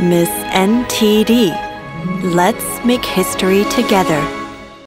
Miss NTD. Let's make history together.